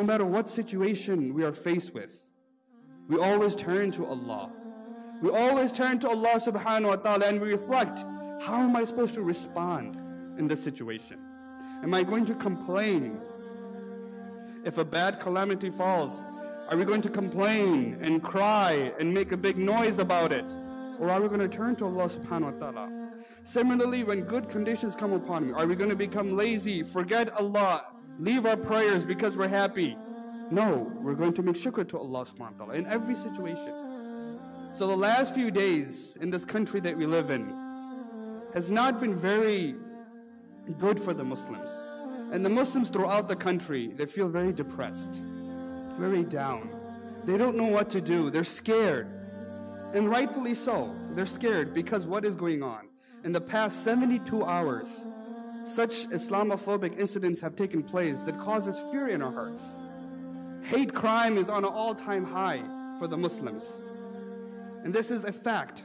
No matter what situation we are faced with, we always turn to Allah. We always turn to Allah subhanahu wa ta'ala and we reflect, how am I supposed to respond in this situation? Am I going to complain? If a bad calamity falls, are we going to complain and cry and make a big noise about it? Or are we going to turn to Allah subhanahu wa ta'ala? Similarly, when good conditions come upon me, are we going to become lazy, forget Allah, leave our prayers because we're happy? No, we're going to make shukr to Allah subhanahu wa ta'ala in every situation. So the last few days in this country that we live in has not been very good for the Muslims. And the Muslims throughout the country, they feel very depressed, very down. They don't know what to do. They're scared. And rightfully so. They're scared because what is going on? In the past 72 hours, such Islamophobic incidents have taken place that causes fear in our hearts. Hate crime is on an all-time high for the Muslims. And this is a fact.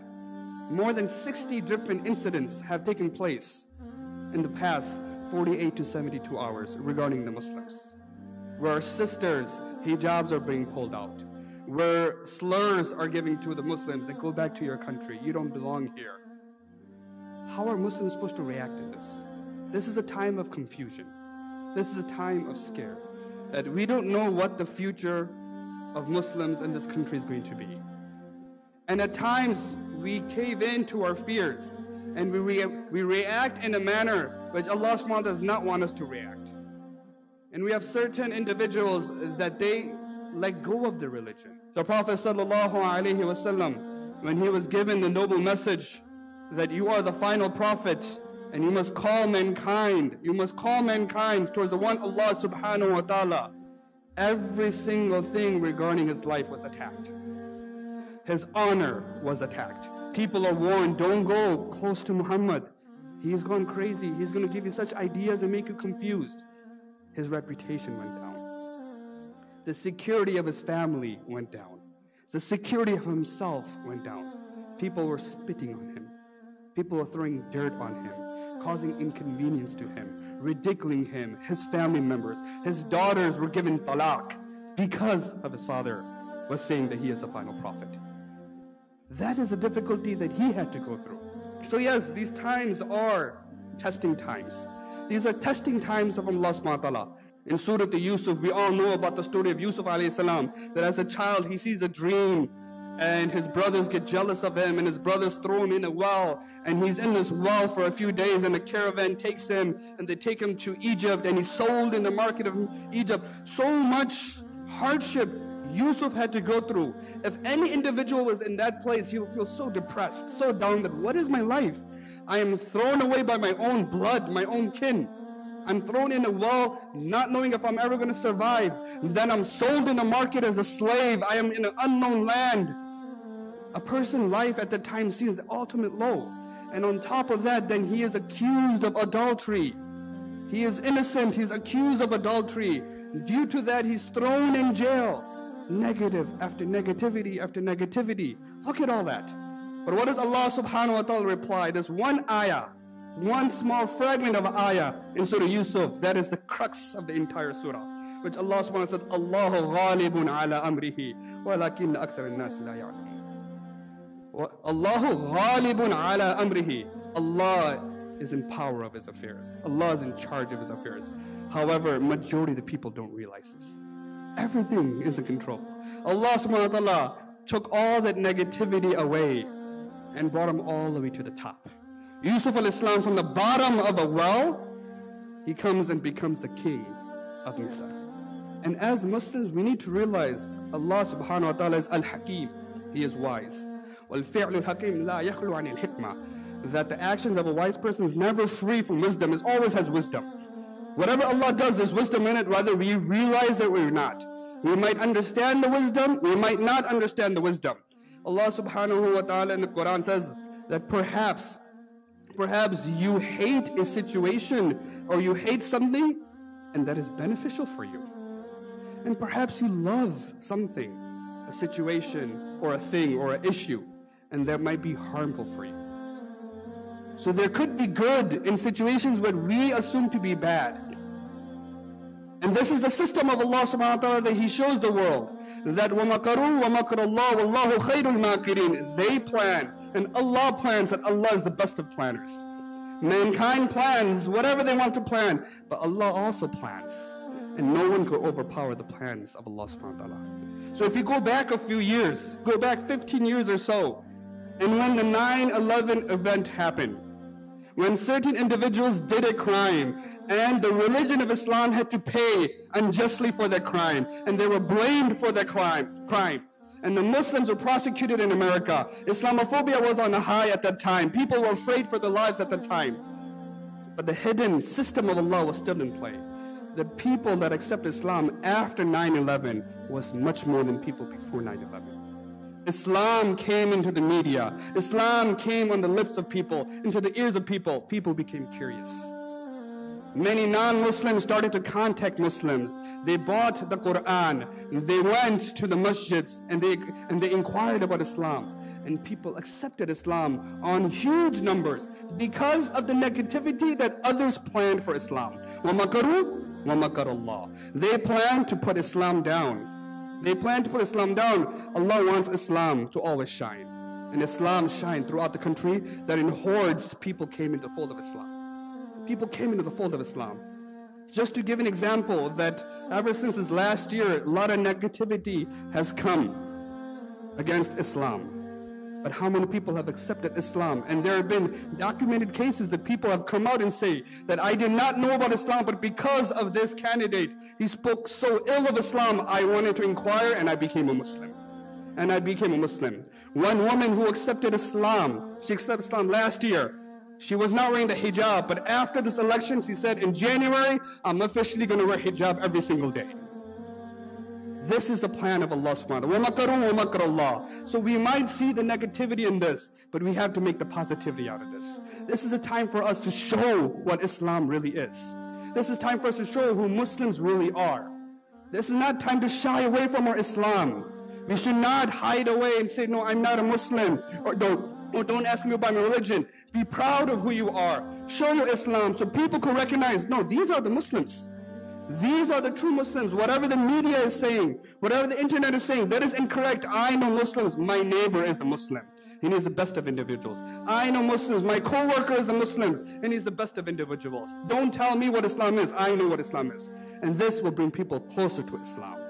More than 60 different incidents have taken place in the past 48 to 72 hours regarding the Muslims. Where sisters' hijabs are being pulled out. Where slurs are given to the Muslims that go back to your country. You don't belong here. How are Muslims supposed to react to this? This is a time of confusion. This is a time of scare. That we don't know what the future of Muslims in this country is going to be. And at times we cave in to our fears and we, we react in a manner which Allah subhanahu does not want us to react. And we have certain individuals that they let go of the religion. The Prophet sallallahu alaihi wasallam, when he was given the noble message that you are the final prophet and you must call mankind, you must call mankind towards the one Allah subhanahu wa ta'ala. Every single thing regarding his life was attacked. His honor was attacked. People are warned, don't go close to Muhammad. He's gone crazy. He's going to give you such ideas and make you confused. His reputation went down. The security of his family went down. The security of himself went down. People were spitting on him. People were throwing dirt on him, causing inconvenience to him, ridiculing him, his family members. His daughters were given talaq because of his father was saying that he is the final prophet. That is a difficulty that he had to go through. So yes, these times are testing times. These are testing times of Allah subhanahu wa ta'ala. In Surah Yusuf, we all know about the story of Yusuf alayhi salam, that as a child he sees a dream and his brothers get jealous of him and his brothers throw him in a well and he's in this well for a few days and a caravan takes him and they take him to Egypt and he's sold in the market of Egypt. So much hardship Yusuf had to go through. If any individual was in that place, he would feel so depressed, so down that what is my life? I am thrown away by my own blood, my own kin. I'm thrown in a well, not knowing if I'm ever going to survive. Then I'm sold in the market as a slave. I am in an unknown land. A person's life at the time seems the ultimate low. And on top of that, then he is accused of adultery. He is innocent. He's accused of adultery. Due to that, he's thrown in jail. Negative after negativity after negativity. Look at all that. But what does Allah subhanahu wa ta'ala reply? There's one ayah, one small fragment of ayah in Surah Yusuf. That is the crux of the entire surah. Which Allah subhanahu wa ta'ala said, Allahu ghalibun ala amrihi, walakin akthar al-nas la ya'lamun. Allahu ghalibun ala amrihi. Allah is in power of his affairs. Allah is in charge of his affairs. However, majority of the people don't realize this. Everything is in control. Allah subhanahu wa ta'ala took all that negativity away and brought him all the way to the top. Yusuf alayhi salam from the bottom of a well, he comes and becomes the king of Misr. And as Muslims, we need to realize Allah subhanahu wa ta'ala is al-Hakim. He is wise. وَالْفِعْلُ الْحَكِيمُ لَا يَخْلُ عَنِ الْحِكْمَةِ That the actions of a wise person is never free from wisdom, it always has wisdom. Whatever Allah does, there's wisdom in it, whether we realize it or not. We might understand the wisdom, we might not understand the wisdom. Allah subhanahu wa ta'ala in the Quran says that perhaps, perhaps you hate a situation or you hate something and that is beneficial for you. And perhaps you love something, a situation or a thing or an issue, and that might be harmful for you. So there could be good in situations what we assume to be bad. And this is the system of Allah subhanahu wa ta'ala that He shows the world. That وَمَكَرُوا وَمَكَرَ اللَّهُ وَاللَّهُ خَيْرُ الْمَاكِرِينَ They plan, and Allah plans, and Allah is the best of planners. Mankind plans whatever they want to plan, but Allah also plans. And no one could overpower the plans of Allah subhanahu wa ta'ala. So if you go back a few years, go back 15 years or so, and when the 9-11 event happened, when certain individuals did a crime and the religion of Islam had to pay unjustly for their crime and they were blamed for their crime, crime. And the Muslims were prosecuted in America. Islamophobia was on a high at that time. People were afraid for their lives at that time. But the hidden system of Allah was still in play. The people that accept Islam after 9-11 was much more than people before 9-11. Islam came into the media. Islam came on the lips of people, into the ears of people. People became curious. Many non Muslims started to contact Muslims. They bought the Quran. They went to the masjids and they, and they inquired about Islam. And people accepted Islam on huge numbers because of the negativity that others planned for Islam. They planned to put Islam down. They plan to put Islam down. Allah wants Islam to always shine. And Islam shined throughout the country that in hordes people came into the fold of Islam. People came into the fold of Islam. Just to give an example that ever since this last year, a lot of negativity has come against Islam. But how many people have accepted Islam? And there have been documented cases that people have come out and say that I did not know about Islam, but because of this candidate, he spoke so ill of Islam, I wanted to inquire and I became a Muslim. And I became a Muslim. One woman who accepted Islam, she accepted Islam last year. She was not wearing the hijab, but after this election, she said, in January, I'm officially going to wear hijab every single day. This is the plan of Allah subhanahu wa ta'ala. So we might see the negativity in this, but we have to make the positivity out of this. This is a time for us to show what Islam really is. This is time for us to show who Muslims really are. This is not time to shy away from our Islam. We should not hide away and say, no, I'm not a Muslim, or don't, or don't ask me about my religion. Be proud of who you are. Show your Islam so people can recognize, no, these are the Muslims. These are the true Muslims. Whatever the media is saying, whatever the internet is saying, that is incorrect. I know Muslims. My neighbor is a Muslim. And he's the best of individuals. I know Muslims. My co-worker is a Muslim. And he's the best of individuals. Don't tell me what Islam is. I know what Islam is. And this will bring people closer to Islam.